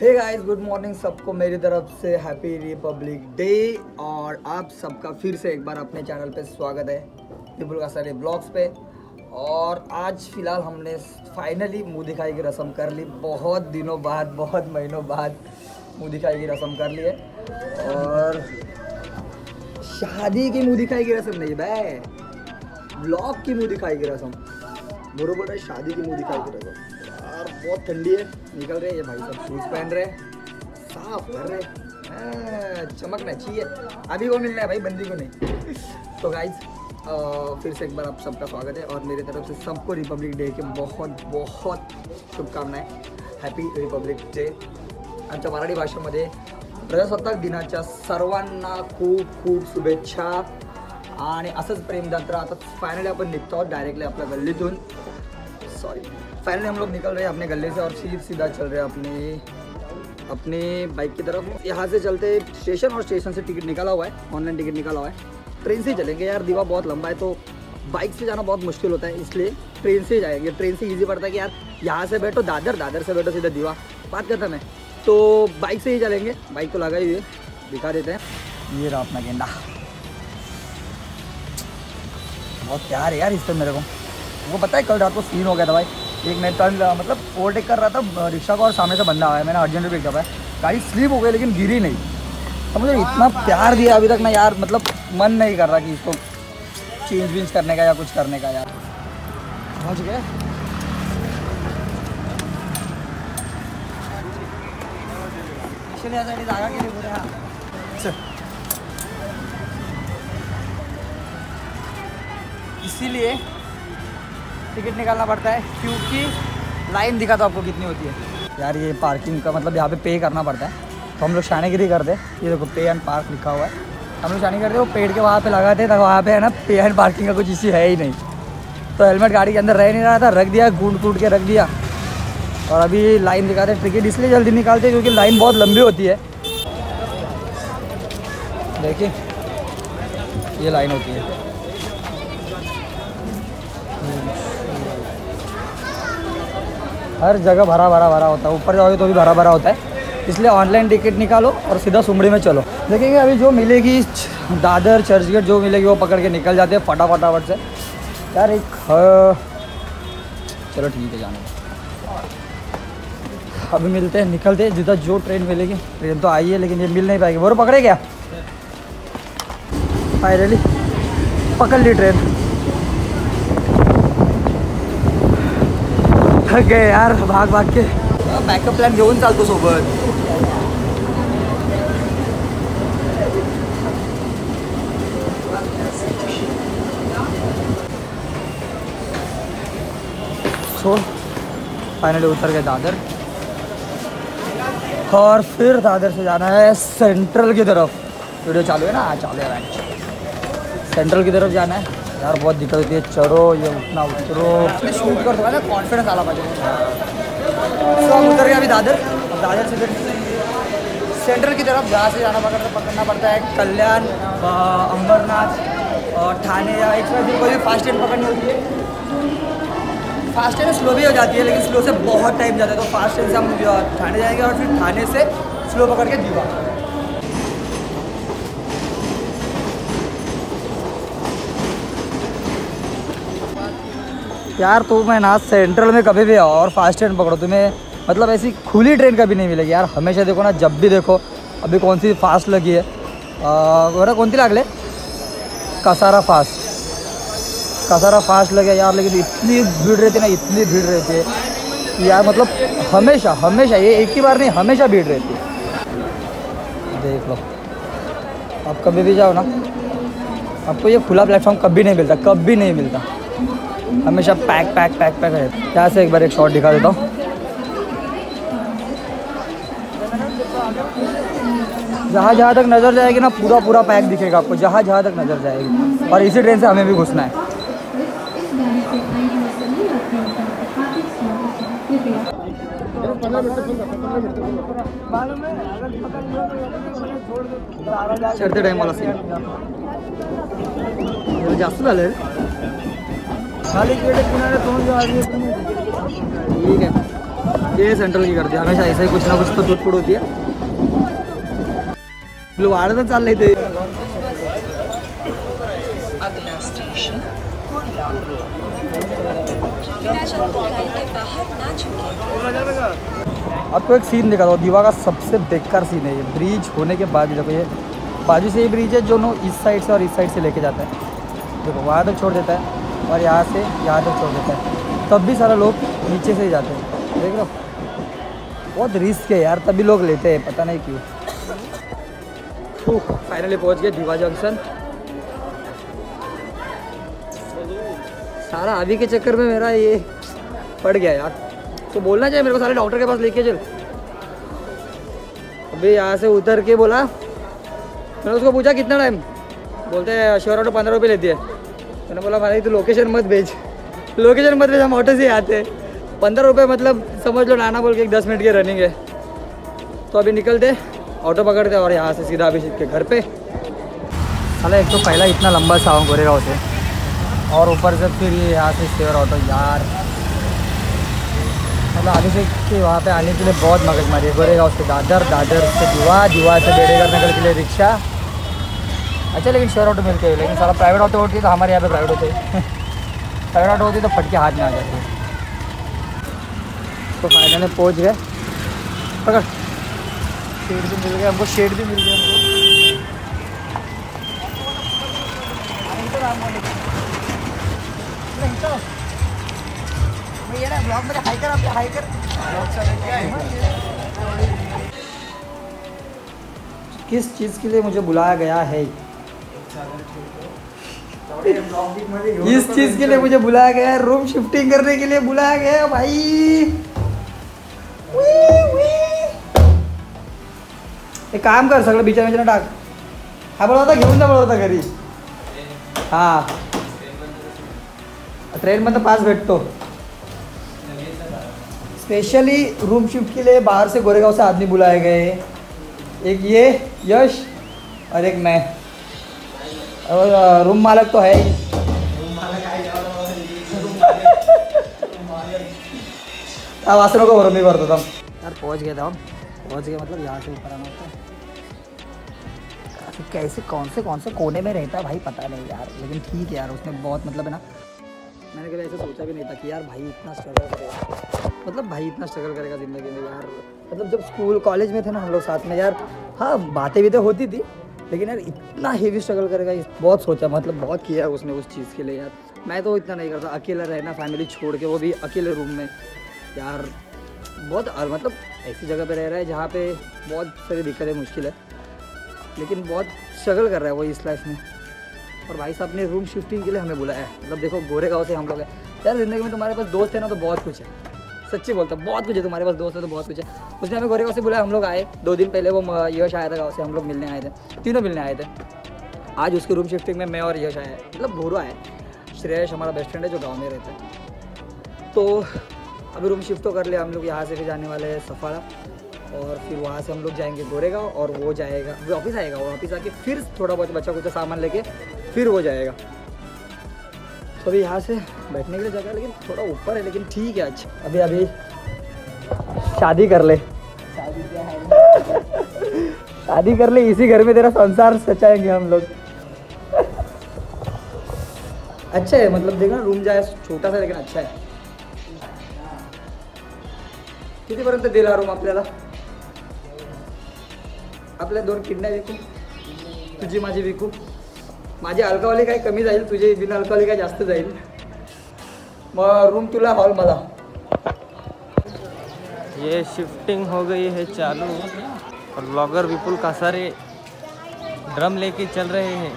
Hey guys good morning सबको मेरी तरफ़ से हैप्पी रिपब्लिक डे और आप सबका फिर से एक बार अपने चैनल पे स्वागत है विपुल का सारे ब्लॉग्स पे। और आज फ़िलहाल हमने फाइनली मुँह दिखाई की रस्म कर ली। बहुत दिनों बाद, बहुत महीनों बाद मुँह दिखाई की रस्म कर ली है। और शादी की मुँह दिखाई की रस्म नहीं भाई ब्लॉग की मुँह दिखाई की रस्म। बरोबर शादी की मुँह दिखाई की रस्म। यार बहुत ठंडी है। निकल रहे हैं ये भाई सब शूज़ पहन रहे साफ़ कर रहे हैं। चमकना चाहिए। अभी वो मिलना है भाई, बंदी को नहीं। तो गाइज़ फिर से एक बार आप सबका स्वागत है और मेरी तरफ़ से सबको रिपब्लिक डे के बहुत बहुत शुभकामनाएँ। हॅपी रिपब्लिक डे आमच्या मराठी भाषेमध्ये प्रजासत्ताक दिनाच्या सर्वांना खूप खूप शुभेच्छा। आणि असंच प्रेमदत्रा आता फायनली आपण निघतो डायरेक्टली आपल्या गल्लीतून. सॉरी फाइनली हम लोग निकल रहे हैं अपने गले से और सीध सीधा चल रहे हैं अपने अपने बाइक की तरफ़। यहाँ से चलते स्टेशन और स्टेशन से टिकट निकाला हुआ है। ऑनलाइन टिकट निकाला हुआ है। ट्रेन से चलेंगे यार, दीवा बहुत लंबा है तो बाइक से जाना बहुत मुश्किल होता है, इसलिए ट्रेन से जाएँगे। ट्रेन से ईजी पड़ता है कि यार, यहाँ से बैठो, दादर दादर से बैठो, सीधा दीवा। बात करता मैं तो बाइक से ही चलेंगे। बाइक तो लगा ही। हुई दिखा देते हैं। ये रहा अपना गेंडा बहुत प्यार है यार इस पर मेरे को। वो पता है कल रात को सीन हो गया था भाई। एक मैं टर्न मतलब ओवरटेक कर रहा था रिक्शा को और सामने से बंदा आया मैंने अर्जेंट पिक है। गाड़ी स्लिप हो गई लेकिन गिरी नहीं। तो मुझे इतना प्यार दिया अभी तक ना यार मतलब मन नहीं कर रहा कि इसको चेंज वेंज करने का या कुछ करने का यार। पहुँच गए। यासाठी जागा केली पुढे हा इसीलिए टिकट निकालना पड़ता है, क्योंकि लाइन दिखा तो आपको कितनी होती है। यार, ये पार्किंग का मतलब यहाँ पे पे करना पड़ता है। तो हम लोग शानेगिरी करते ये देखो पे एंड पार्क लिखा हुआ है। हम लोग शाने करते वो पेड़ के वहाँ पे लगाते तो वहाँ पे है ना पे एंड पार्किंग का कुछ इसी है ही नहीं। तो हेलमेट गाड़ी के अंदर रह नहीं रहा था, रख दिया घूट कूट के रख दिया। और अभी लाइन दिखाते टिकट इसलिए जल्दी निकालते क्योंकि लाइन बहुत लंबी होती है। देखिए, ये लाइन होती है। हर जगह भरा भरा भरा होता है। ऊपर जाओगे तो भी भरा भरा होता है। इसलिए ऑनलाइन टिकट निकालो और सीधा सुमड़ी में चलो। देखेंगे अभी जो मिलेगी दादर, चर्चगेट, जो मिलेगी वो पकड़ के निकल जाते हैं फटाफटाफट से। यार एक, चलो ठीक है, जाने अभी मिलते हैं, निकलते हैं। जिधर जो ट्रेन मिलेगी ट्रेन तो आई है, लेकिन ये मिल नहीं पाएगी। वो पकड़े क्या? फाइनली पकड़ ली ट्रेन थक गए यार, भाग भाग के। बॅकअप प्लॅन घेऊन चालतो सोबत. सो फाइनली उतर गए दादर. और फिर दादर से जाना है सेंट्रल की तरफ़. वीडियो चालू है ना? हाँ चालू है सेंट्रल की तरफ़ जाना है. यार, बहुत दिक्कत होती है। चढ़ो, ये उतना उतरो। शूट कर ना कॉन्फिडेंस आला पाहिजे तो हम उतर गए अभी दादर? दादर से फिर सेंट्रल की तरफ़ जहाँ से जाना पकड़ना पकड़ना पड़ता है, कल्याण अंबरनाथ और थाने या एक फिर कोई भी फास्ट ट्रेन पकड़नी होती है। फास्ट ट्रेन स्लो भी हो जाती है, लेकिन स्लो से बहुत टाइम जाता है। तो फास्ट ट्रेन से हम थाने जाएँगे और फिर थाने से स्लो पकड़ के दीवा यार तो मैं ना सेंट्रल में कभी भी आओ और फास्ट ट्रेन पकड़ो, तुम्हें मतलब ऐसी खुली ट्रेन कभी नहीं मिलेगी यार। हमेशा देखो ना, जब भी देखो, अभी कौन सी फास्ट लगी है। बरं कोणती लागले? कसारा फास्ट कसारा फास्ट लगे यार, लेकिन इतनी भीड़ रहती है ना, इतनी भीड़ रहती है। यार मतलब हमेशा हमेशा, ये एक ही बार नहीं, हमेशा भीड़ रहती है। देख लो। आप कभी भी जाओ ना, आपको ये खुला प्लेटफॉर्म कभी नहीं मिलता, कभी नहीं मिलता। हमेशा पैक पैक पैक पैक है क्या से एक बार एक शॉट दिखा देता हूँ। जहाँ जहाँ तक नज़र जाएगी ना, पूरा पूरा पैक दिखेगा आपको। जहाँ जहाँ तक नज़र जाएगी। और इसी ट्रेन से हमें भी घुसना है। चढते टायमाला सीन जास्त झालं खाली किनारे तोंड ठीक है। ये सेंट्रल की कर दिया। हमेशा ऐसे ही कुछ ना कुछ तो टूट फूट होती है लोग आड़े तो चल रहे थे आपको एक सीन दिखा दो दीवा का सबसे बेकार सीन है ये। ब्रिज होने के बाद देखो ये। बाजू से ये ब्रिज है जो नो इस साइड से और इस साइड से लेके जाता है। देखो वहाँ तक छोड़ देता है। और यहाँ से यहाँ तक छोड़ देता है। तब भी सारा लोग नीचे से ही जाते हैं। देख लो बहुत रिस्क है यार, तभी लोग लेते हैं, पता नहीं क्यों। फाइनली पहुँच गए दीवा जंक्शन सारा अभी के चक्कर में मेरा ये पड़ गया यार। तो बोलना चाहिए मेरे को सारे डॉक्टर के पास लेके चल। अभी यहाँ से उतर के बोला, मैंने उसको पूछा, कितना टाइम बोलते हैं श्योर ऑटो पंद्रह रुपये लेती है। मैंने बोला भाई तू लोकेशन मत भेज. लोकेशन मत भेज, हम ऑटो से आते पंद्रह रुपये मतलब समझ लो, नाना बोल के एक दस मिनट की रनिंग है तो अभी निकलते ऑटो पकड़ते और यहाँ से सीधा अभिषेक के घर पे. साला, एक तो पहला इतना लंबा सा गोरेगांव से. और ऊपर से फिर ये यहाँ से शेयर ऑटो यार. मतलब अभिषेक के वहाँ पे आने के लिए बहुत मगज मारी है. गोरेगांव से दादर दादर से जुआ जुआ से बेड़ेगर नगर के लिए रिक्शा. अच्छा लेकिन शेयर ऑटो मिलते हैं, लेकिन सारा प्राइवेट ऑटो होती है तो हमारे यहाँ पे प्राइवेट होते हैं। प्राइवेट ऑटो होती है तो फटके हाथ में आ जाते है। तो फाइनल में पहुँच गए। पकड़। शेड भी मिल गया हमको शेड भी मिल गया किस चीज़ के लिए मुझे बुलाया गया है? इस चीज़ के लिए मुझे बुलाया गया है रूम शिफ्टिंग करने के लिए बुलाया गया है भाई। वी, वी। एक काम कर सगळं बिचार बिचार टाक हा होता घेऊन जा होता घरी। हा। ट्रेनमध्ये पास भेटतो स्पेशली रूम शिफ्ट के लिए बाहर से गोरेगांव से आदमी बुलाए गए। एक ये यश और एक मैं। और रूम मालक तो है ही। आसनों को भरो नहीं करता था। यार, पहुँच गए थे हम। पहुँच गए मतलब यहाँ से ऊपर आना होता है। कैसे, कौन से कौन से कोने में रहता है भाई, पता नहीं यार। लेकिन ठीक है यार, उसने बहुत मतलब है ना, मैंने कभी ऐसे सोचा भी नहीं था कि यार भाई इतना स्ट्रगल करेगा। मतलब भाई इतना स्ट्रगल करेगा ज़िंदगी में यार। मतलब जब स्कूल कॉलेज में थे ना हम लोग साथ में यार हाँ बातें भी तो होती थी लेकिन यार इतना हेवी स्ट्रगल करेगा बहुत सोचा मतलब बहुत किया है उसने उस चीज़ के लिए यार। मैं तो इतना नहीं करता, अकेला रहना फैमिली छोड़ के, वो भी अकेले रूम में। यार, बहुत मतलब ऐसी जगह पे रह रहा है जहाँ पे बहुत सारी दिक्कतें मुश्किल है। लेकिन बहुत स्ट्रगल कर रहा है वो इस लाइफ में। और भाई साहब ने रूम शिफ्टिंग के लिए हमें बुलाया है। मतलब देखो, गोरेगांव से हम लोग हैं। यार ज़िंदगी में तुम्हारे पास दोस्त है ना तो बहुत कुछ है। सच्ची बोलता बहुत कुछ है तुम्हारे पास, दोस्त है तो बहुत कुछ है। उसने हमें गोरेगांव से बुलाया, हम लोग आए। दो दिन पहले वो यश आया था गाँव से, हम लोग मिलने आए थे। तीनों मिलने आए थे। आज उसके रूम शिफ्टिंग में मैं और यश आया मतलब भूरा है। श्रेयश हमारा बेस्ट फ्रेंड है, जो गाँव में रहता है। तो अभी रूम शिफ्ट तो कर लिया, हम लोग यहाँ से भी जाने वाले हैं सफाड़ा और फिर वहाँ से हम लोग जाएँगे गोरेगा और वो जाएगा वो ऑफ़िस आएगा, वो ऑफ़िस आके फिर थोड़ा बहुत बच्चा कुछ सामान लेके, फिर वो जाएगा। अभी यहाँ से बैठने के लिए जगह लेकिन थोड़ा ऊपर है लेकिन ठीक है अच्छा। अभी अभी शादी कर ले। शादी कर ले इसी घर में तेरा संसार सचाएँगे हम लोग। अच्छा है मतलब देखना रूम जाए छोटा सा लेकिन अच्छा है। कितीपर्यंत दिला रूम आपल्याला आपल्या दोन किडण्या विकू तुझी माझी विकू माझी अल्कावाली काय कमी जाईल तुझी बिन अल्कावाली काय जास्त जाईल. मग रूम तुला हॉल मला. ये शिफ्टिंग हो गई है चालू. और ब्लॉगर विपुल कासारे ड्रम लेके चल रहे हैं.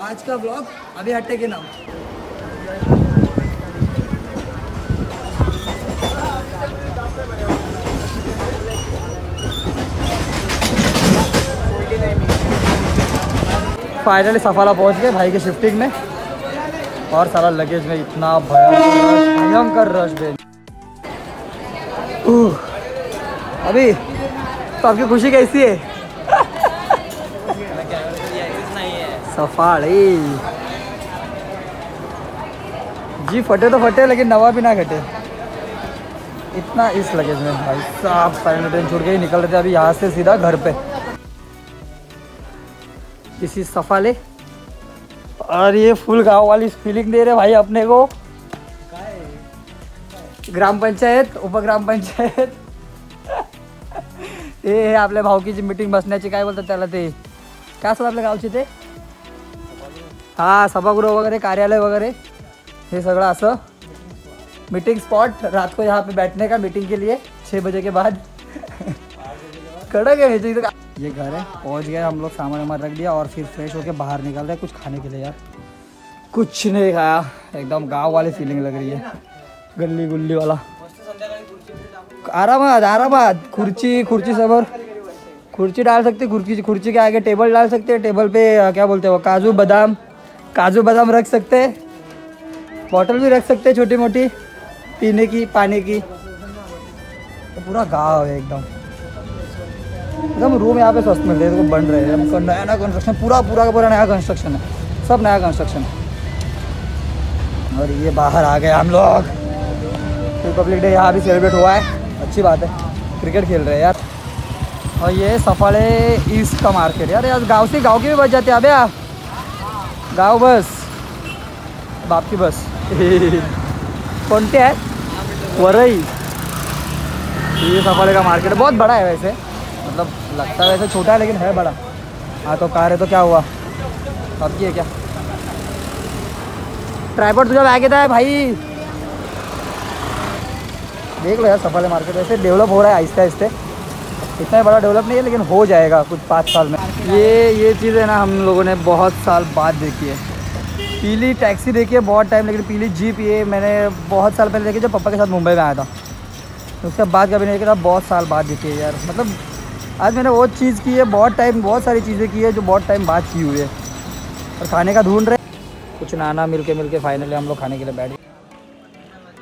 आज का ब्लॉग अभी हट्टे के नाम. फाइनली सफाला पहुँच गए भाई के शिफ्टिंग में। और सारा लगेज में इतना भयंकर रश बे अभी तो आपकी खुशी कैसी है? सफाळी जी, फटे तो फटे, लेकिन नवा भी ना घटे। इतना इस लगेज में, भाई साफ़ साइलेंट ट्रेन के ही निकल रहे थे अभी यहाँ से सीधा घर पे। किसी सफ़ा ले। और ये फुल गाँव वाली फीलिंग दे रहे भाई अपने को। ग्राम पंचायत, उपग्राम पंचायत। हे हे आपल्या भावकीची मीटिंग बसण्याची काय बोलतात त्याला ते? काय असतात आपल्या गावचे ते? हा, सभागृह वगैरे, कार्यालय वगैरे. हे सगळं असं. मीटिंग स्पॉट रात को यहाँ पे बैठने का मीटिंग के लिए छः बजे के बाद. कड़क है तो ये घर है। पहुँच गया, हम लोग सामान वामान रख दिया और फिर फ्रेश होके बाहर निकल रहे कुछ खाने के लिए यार। कुछ नहीं खाया, एकदम गाँव वाली फीलिंग लग रही है। गली गुल्ली वाला। आरामात आरामात खुर्ची खुर्ची समोर खुर्ची डाल सकते, खुर्ची खुर्ची के आगे टेबल डाल सकते टेबल पे क्या बोलते हैं काजू बादाम काजू बादाम रख सकते। बॉटल भी रख सकते छोटी मोटी पीने की, पानी की। तो पूरा गाँव है एकदम। एकदम रूम यहाँ पे सस्ते मिलते हैं देखो बन रहे हैं नया नया कंस्ट्रक्शन पूरा पूरा का पूरा नया कंस्ट्रक्शन है, सब नया कंस्ट्रक्शन है। और ये बाहर आ गए हम लोग। रिपब्लिक डे यहाँ भी सेलिब्रेट हुआ है, अच्छी बात है। क्रिकेट खेल रहे हैं यार। और ये सफाले ईस्ट का मार्केट यार यार, गाँव से गाँव की भी बच जाते हैं, अबे यार। गाँव बस। बाप की बस। कौन है? वरई। ये सफाले का मार्केट बहुत बड़ा है वैसे। लगता है वैसे छोटा है, लेकिन है बड़ा। हाँ तो कार है तो क्या हुआ? अब की है क्या? ट्राईपोर्ट तुझा बॅग है, भाई? देख लो यार, सफल है मार्केट वैसे डेवलप हो रहा है आहिस्ते आहिस्ते। इतना बड़ा डेवलप नहीं है, लेकिन हो जाएगा कुछ पाँच साल में। ये ये चीज़ है ना, हम लोगों ने बहुत साल बाद देखी है। पीली टैक्सी देखी है बहुत टाइम लेकिन पीली जीप ये मैंने बहुत साल पहले देखी, जब पापा के साथ मुंबई में आया था। उसके बाद कभी नहीं देखा था बहुत साल बाद देखी है यार। मतलब आज मैंने वो चीज़ की है, बहुत टाइम बहुत सारी चीज़ें की है जो बहुत टाइम बाद की हुई है। और खाने का ढूंढ रहे कुछ नाना मिल के मिल के फाइनली हम लोग खाने के लिए बैठ। गए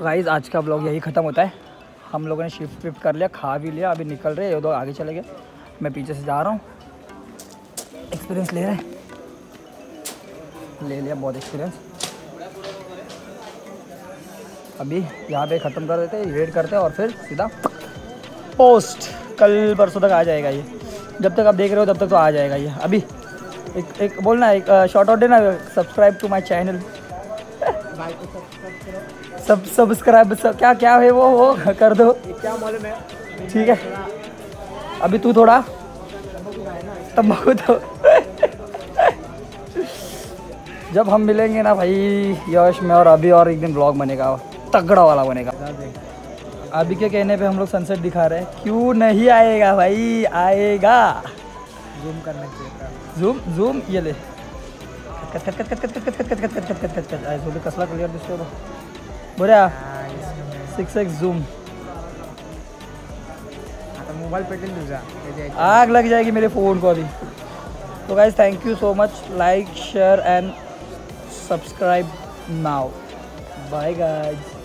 गाइज़ आज का ब्लॉग यही ख़त्म होता है। हम लोगों ने शिफ्ट विफ्ट कर लिया, खा भी लिया, अभी निकल रहे ये दो आगे चले गए। मैं पीछे से जा रहा हूँ। एक्सपीरियंस ले रहे हैं। ले लिया, बहुत एक्सपीरियंस अभी यहाँ पे ख़त्म कर देते वेट करते हैं और फिर सीधा पोस्ट कल परसों तक आ जाएगा ये। जब तक आप देख रहे हो तब तक तो आ जाएगा ये। अभी एक एक बोलना एक शॉर्ट आउट देना सब्सक्राइब टू माय चैनल सब सब्सक्राइब सब, क्या क्या है वो वो, कर दो। क्या मालूम है ठीक है। अभी तू थोड़ा तम्बाकू तो। जब हम मिलेंगे ना भाई, यश, में और अभी और एक दिन ब्लॉग बनेगा, तगड़ा वाला बनेगा। अभी के कहने पे हम लोग सनसेट दिखा रहे हैं क्यों नहीं आएगा भाई आएगा जूम करने चाहिए जूम जूम ये ले cut cut cut cut cut cut cut cut cut cut cut cut cut cut cut कसला क्लिअर दिसतो बघ बऱ्या सिक्स एक्स झूम मोबाईल पेटेल तुझा आग लग जाएगी मेरे फ़ोन को अभी तो guys thank you so much like share and subscribe now bye guys